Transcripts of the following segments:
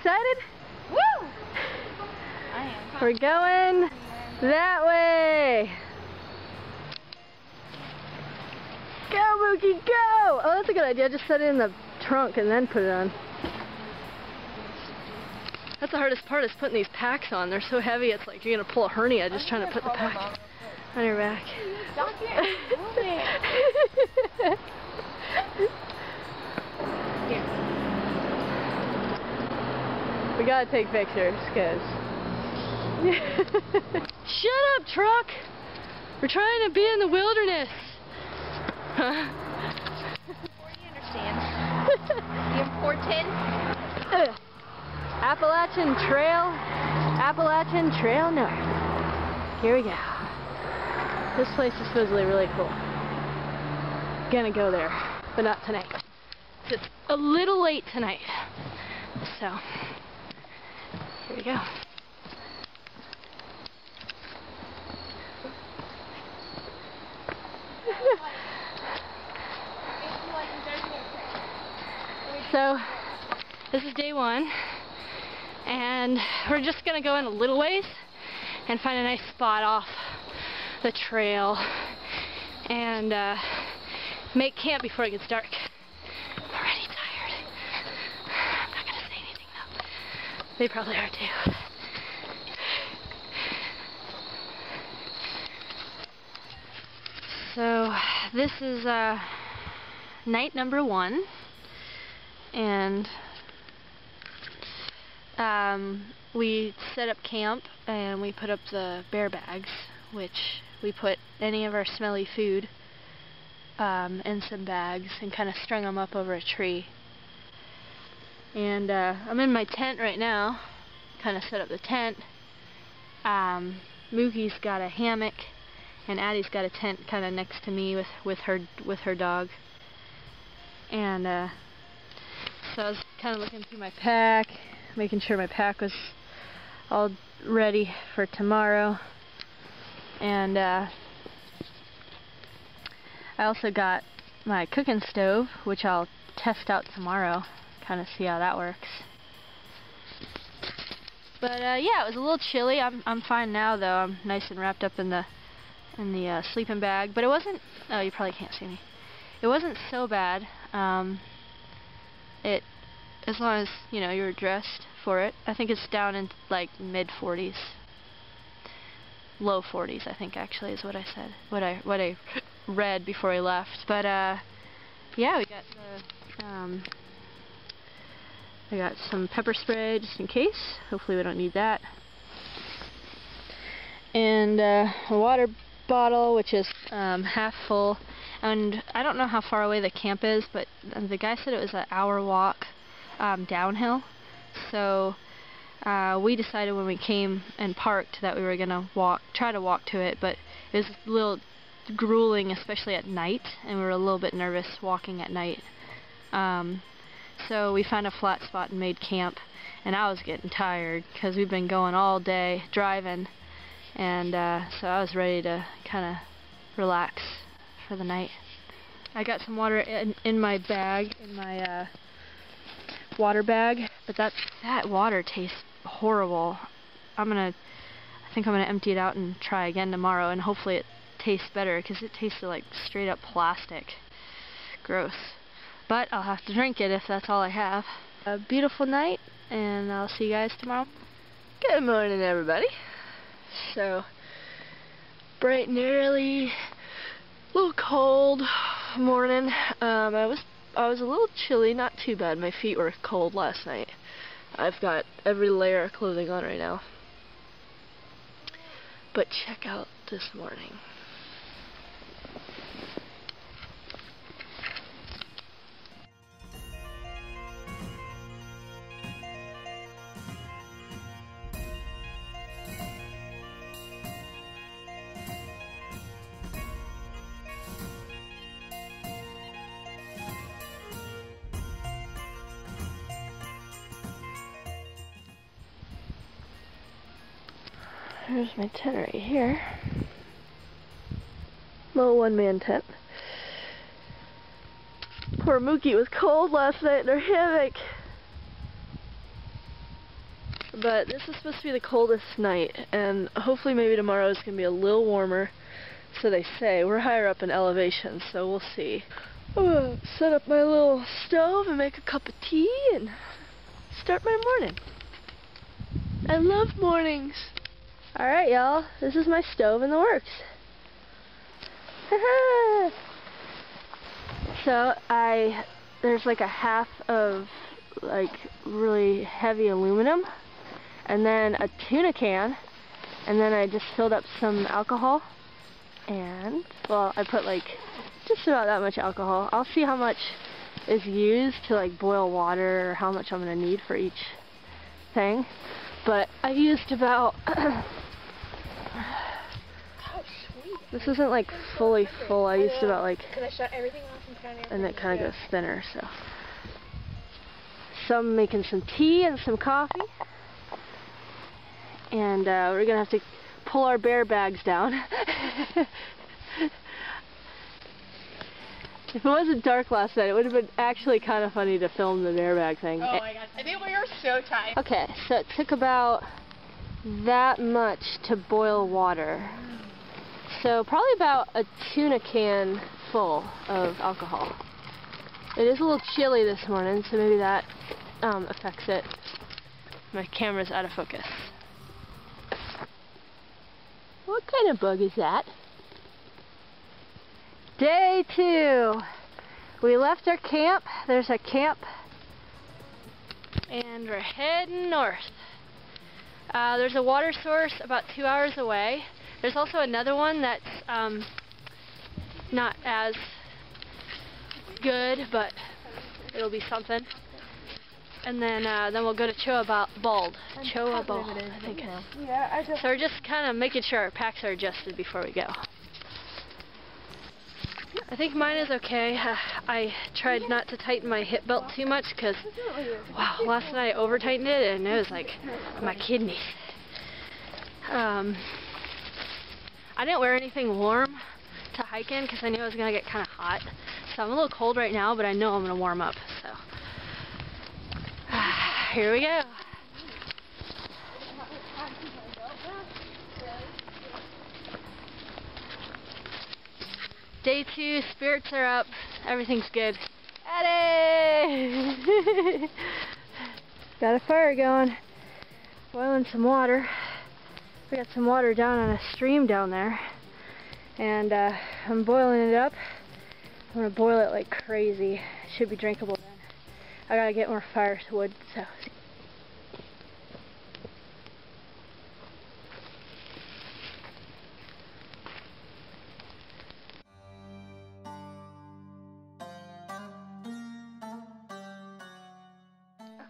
Excited? Woo! I am. We're going that way. Go, Mookie, go! Oh, that's a good idea. Just set it in the trunk and then put it on. That's the hardest part is putting these packs on. They're so heavy, it's like you're going to pull a hernia just trying to put the pack on your back. we gotta take pictures, cause... Shut up, truck! We're trying to be in the wilderness. Before you understand the importance. Appalachian Trail, Appalachian Trail North. Here we go. This place is supposedly really cool. Gonna go there, but not tonight. It's a little late tonight. So, here we go. so, this is day one, and we're just gonna go in a little ways and find a nice spot off the trail and uh, make camp before it gets dark. They probably are too. So this is uh, night number one and um, we set up camp and we put up the bear bags which we put any of our smelly food um, in some bags and kind of strung them up over a tree. And uh, I'm in my tent right now, kind of set up the tent. Um, Mookie's got a hammock, and Addie's got a tent kind of next to me with with her with her dog. And uh, so I was kind of looking through my pack, making sure my pack was all ready for tomorrow and uh, I also got my cooking stove which I'll test out tomorrow kind of see how that works. But uh, yeah it was a little chilly. I'm, I'm fine now though. I'm nice and wrapped up in the in the uh, sleeping bag. But it wasn't oh you probably can't see me. It wasn't so bad. Um, it as long as you know you're dressed for it. I think it's down in like mid 40s low 40s, I think actually is what I said, what I what I read before I left. But uh, yeah, we got the um, I got some pepper spray just in case. Hopefully we don't need that. And uh, a water bottle, which is um, half full. And I don't know how far away the camp is, but the guy said it was an hour walk um, downhill. So uh, we decided when we came and parked that we were going to walk, try to walk to it, but it was a little grueling, especially at night, and we were a little bit nervous walking at night. Um, so we found a flat spot and made camp, and I was getting tired because we've been going all day driving, and uh, so I was ready to kind of relax for the night. I got some water in, in my bag, in my uh, water bag, but that that water tastes horrible. I'm gonna, I think I'm gonna empty it out and try again tomorrow, and hopefully it tastes better because it tasted like straight up plastic. Gross. But I'll have to drink it if that's all I have. A beautiful night, and I'll see you guys tomorrow. Good morning, everybody. So, bright and early, a little cold morning. Um, I was I was a little chilly, not too bad. My feet were cold last night. I've got every layer of clothing on right now. But check out this morning. There's my tent right here. Little one-man tent. Poor Mookie was cold last night in her hammock. but this is supposed to be the coldest night, and hopefully maybe tomorrow is going to be a little warmer, so they say. We're higher up in elevation, so we'll see. Uh, set up my little stove and make a cup of tea and start my morning. I love mornings. Alright, y'all, this is my stove in the works. so I, there's like a half of like really heavy aluminum and then a tuna can and then I just filled up some alcohol and well I put like just about that much alcohol. I'll see how much is used to like boil water or how much I'm going to need for each thing but I used about this isn't like fully full. I used about like and it kind of goes thinner so some making some tea and some coffee. And uh, we're going to have to pull our bear bags down. if it wasn't dark last night, it would have been actually kind of funny to film the bear bag thing. Oh my gosh, I think we were so tired. Okay, so it took about that much to boil water. So probably about a tuna can full of alcohol. It is a little chilly this morning, so maybe that um, affects it. My camera's out of focus. What kind of bug is that? Day two. We left our camp. There's a camp. And we're heading north. Uh, there's a water source about two hours away. There's also another one that's um, not as good, but it'll be something. And then uh, then we'll go to Cheoah Bald. Cheoah Bald, I think. Yeah, I just... So we're just kind of making sure our packs are adjusted before we go. I think mine is okay. Uh, I tried not to tighten my hip belt too much because, wow, last night I over tightened it and it was like my kidneys. Um, I didn't wear anything warm to hike in because I knew I was going to get kind of hot. So I'm a little cold right now, but I know I'm going to warm up. So here we go. Day two, spirits are up, everything's good. Eddie! got a fire going, boiling some water. We got some water down on a stream down there, and uh, I'm boiling it up. I'm gonna boil it like crazy. It should be drinkable then. I gotta get more firewood, so.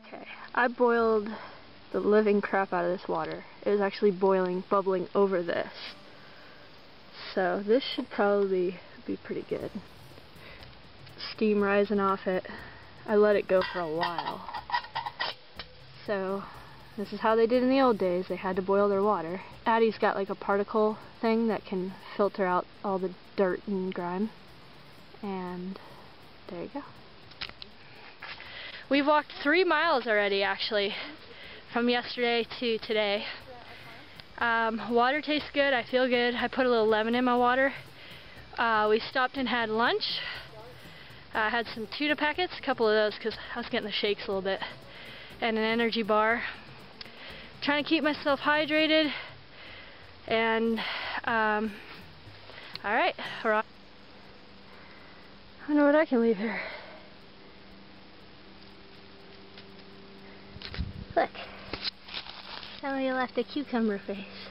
Okay, I boiled the living crap out of this water. It was actually boiling, bubbling over this. So this should probably be pretty good. Steam rising off it. I let it go for a while. So this is how they did in the old days. They had to boil their water. Addie's got like a particle thing that can filter out all the dirt and grime. And there you go. We've walked three miles already actually from yesterday to today. Um, water tastes good. I feel good. I put a little lemon in my water. Uh, we stopped and had lunch. I had some tuna packets, a couple of those because I was getting the shakes a little bit, and an energy bar. Trying to keep myself hydrated, and um, all right, we're on. I don't know what I can leave here. Look, somebody left a cucumber face.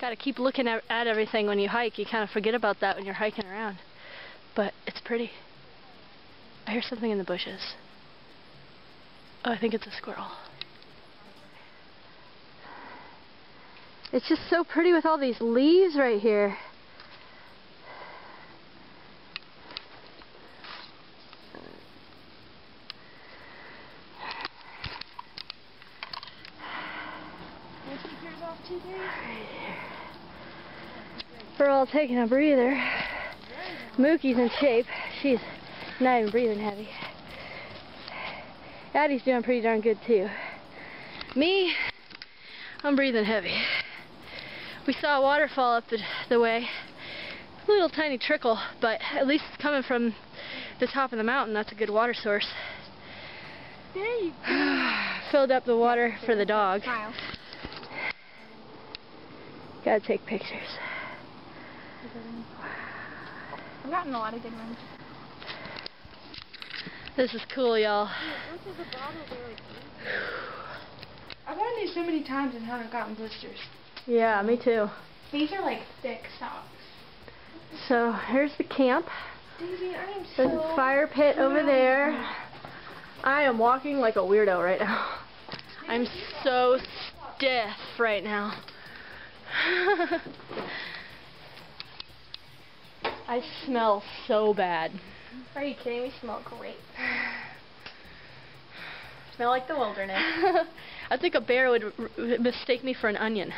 Got to keep looking at, at everything when you hike. You kind of forget about that when you're hiking around, but it's pretty. I hear something in the bushes. Oh, I think it's a squirrel. It's just so pretty with all these leaves right here. We're all taking a breather. Mookie's in shape. She's not even breathing heavy. Addie's doing pretty darn good too. Me, I'm breathing heavy. We saw a waterfall up the, the way. A little tiny trickle, but at least it's coming from the top of the mountain. That's a good water source. There you go. Filled up the water for the dog. Smile. Gotta take pictures. I've gotten a lot of good ones. This is cool, y'all. I've worn these so many times and haven't gotten blisters. Yeah, me too. These are like thick socks. So here's the camp. Daisy, I am There's a fire pit over there. I am walking like a weirdo right now. I'm so stiff right now. I smell so bad. Are you kidding me? Smell great. Smell like the wilderness. I think a bear would r- r- mistake me for an onion.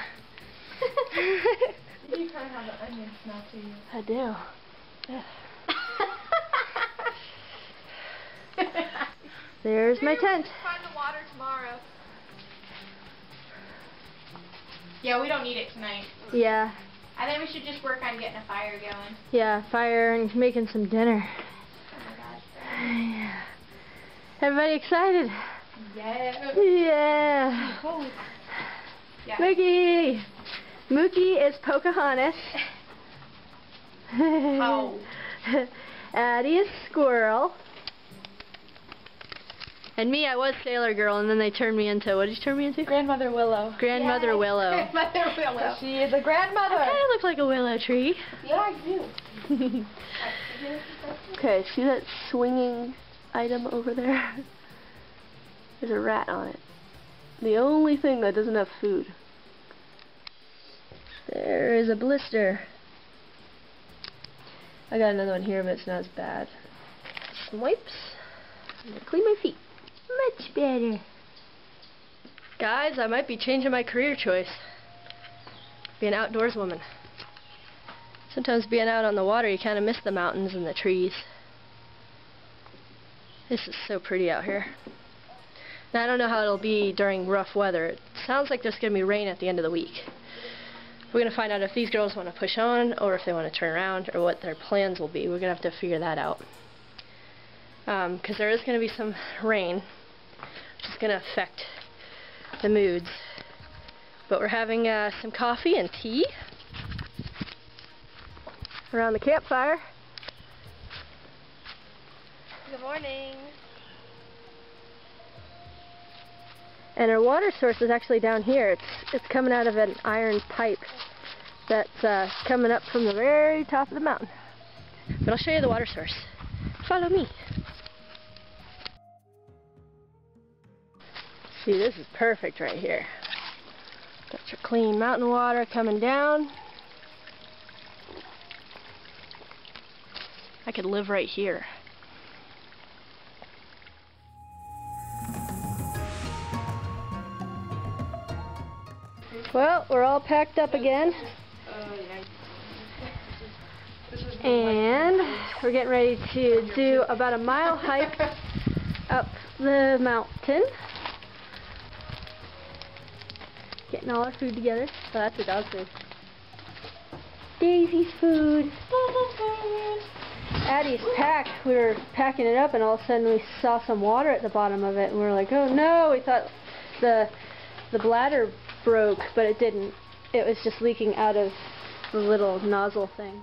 you kind of have an onion smell to you. I do. There's my tent. Find the water tomorrow. Yeah, we don't need it tonight. Yeah, I think we should just work on getting a fire going. yeah, fire and making some dinner. Oh my gosh. Yeah. Everybody excited? Yeah. Yeah. Holy. Yeah. Mookie. Mookie is Pocahontas. Oh. Addie is Squirrel. And me, I was Sailor Girl, and then they turned me into, what did you turn me into? Grandmother Willow. Grandmother Willow. Grandmother Willow. She is a grandmother. kind of look like a willow tree. Yeah, I do. okay, see that swinging item over there? There's a rat on it. The only thing that doesn't have food. There is a blister. I got another one here, but it's not as bad. Some wipes. I'm gonna clean my feet. Much better. Guys, I might be changing my career choice. Be an outdoors woman. Sometimes being out on the water, you kind of miss the mountains and the trees. This is so pretty out here. Now, I don't know how it'll be during rough weather. It sounds like there's going to be rain at the end of the week. We're going to find out if these girls want to push on or if they want to turn around or what their plans will be. We're going to have to figure that out. Um, because there is going to be some rain, is going to affect the moods. But we're having uh, some coffee and tea around the campfire. Good morning. And our water source is actually down here. It's it's coming out of an iron pipe that's uh, coming up from the very top of the mountain. But I'll show you the water source. Follow me. See, this is perfect right here. Got your clean mountain water coming down. I could live right here. Well, we're all packed up again. And we're getting ready to do about a mile hike up the mountain. Getting all our food together. Oh, that's the dog food. Daisy's food. Addie's pack. We were packing it up, and all of a sudden we saw some water at the bottom of it, and we were like, "Oh no!" We thought the the bladder broke, but it didn't. It was just leaking out of the little nozzle thing.